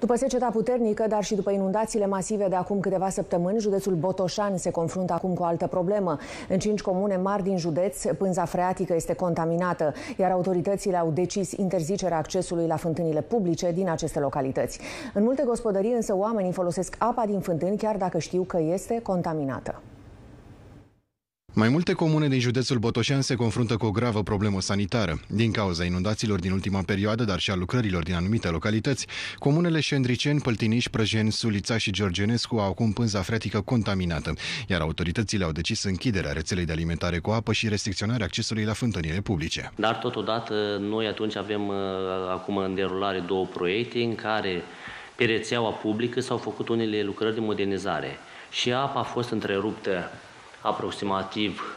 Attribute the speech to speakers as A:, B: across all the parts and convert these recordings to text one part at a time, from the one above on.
A: După seceta puternică, dar și după inundațiile masive de acum câteva săptămâni, județul Botoșani se confruntă acum cu o altă problemă. În cinci comune mari din județ, pânza freatică este contaminată, iar autoritățile au decis interzicerea accesului la fântânile publice din aceste localități. În multe gospodării însă oamenii folosesc apa din fântâni chiar dacă știu că este contaminată.
B: Mai multe comune din județul Botoșan se confruntă cu o gravă problemă sanitară. Din cauza inundațiilor din ultima perioadă, dar și a lucrărilor din anumite localități, comunele Șendriceni, Păltiniș, Prăjeni, Sulița și Georgenescu au acum pânza freatică contaminată, iar autoritățile au decis închiderea rețelei de alimentare cu apă și restricționarea accesului la fântânile publice.
C: Dar totodată noi atunci avem uh, acum în derulare două proiecte în care pe rețeaua publică s-au făcut unele lucrări de modernizare și apa a fost întreruptă aproximativ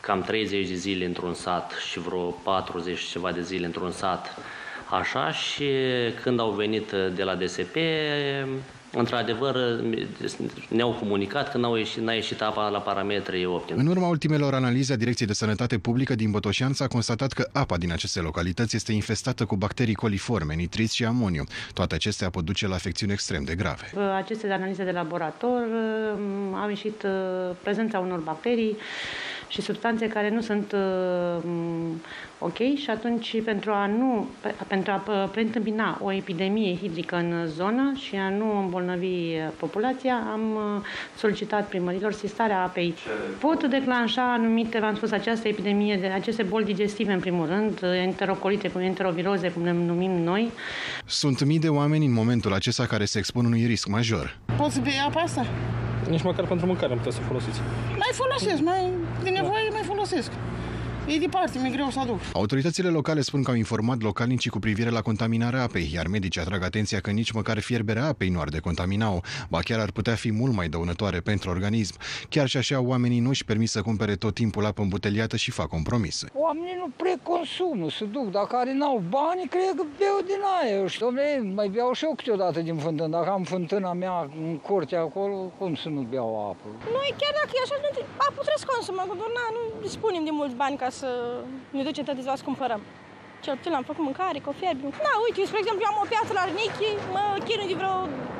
C: cam 30 de zile într-un sat și vreo 40 ceva de zile într-un sat așa și când au venit de la DSP într-adevăr, ne-au comunicat că n-au ieșit, n-a ieșit apa la parametri optimi.
B: În urma ultimelor analize a Direcției de Sănătate Publică din Botoșan s-a constatat că apa din aceste localități este infestată cu bacterii coliforme, nitriți și amoniu. Toate acestea pot duce la afecțiuni extrem de grave.
D: Aceste analize de laborator au ieșit uh, prezența unor bacterii și substanțe care nu sunt uh, ok și atunci pentru a nu pentru a preîntâmpina o epidemie hidrică în zonă și a nu îmbolnăvi populația, am uh, solicitat primărilor sistarea apei. Pot declanșa anumite, v-am spus, această epidemie, de aceste boli digestive în primul rând, enterocolite, cum enteroviroze, cum le numim noi.
B: Sunt mii de oameni în momentul acesta care se expun unui risc major.
E: Poți bea apa asta?
F: Nici măcar pentru mâncare am putea să folosiți.
E: Mai folosesc, mai de nevoie mai folosesc. E departe, mi-e greu să aduc.
B: Autoritățile locale spun că au informat localnicii cu privire la contaminarea apei, iar medicii atrag atenția că nici măcar fierberea apei nu ar decontamina-o, ba chiar ar putea fi mult mai dăunătoare pentru organism. Chiar și așa, oamenii nu își permit să cumpere tot timpul apă îmbuteliată și fac compromise.
G: Oamenii nu preconsumă, se duc. Dacă are n-au bani, cred că beau din aia. Și, domnule, mai beau și eu câteodată din fântână. Dacă am fântâna mea în curte acolo, cum să nu beau apă?
H: Noi chiar dacă e așa, apă trebuie să consumăm, nu dispunem de mulți bani ca să ne ducem tot ziua să cumpărăm. Cel puțin am făcut mâncare, cu fierbi. Na, uite, spre exemplu, eu am o piață la Rnichi, mă chinui de vreo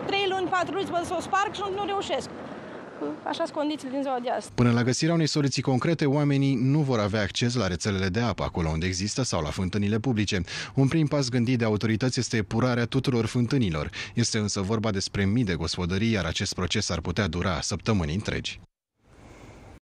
H: 3 luni, 4 luni să o sparg și nu, nu reușesc așa sunt condițiile din ziua de azi.
B: Până la găsirea unei soluții concrete, oamenii nu vor avea acces la rețelele de apă, acolo unde există sau la fântânile publice. Un prim pas gândit de autorități este epurarea tuturor fântânilor. Este însă vorba despre mii de gospodării, iar acest proces ar putea dura săptămâni întregi.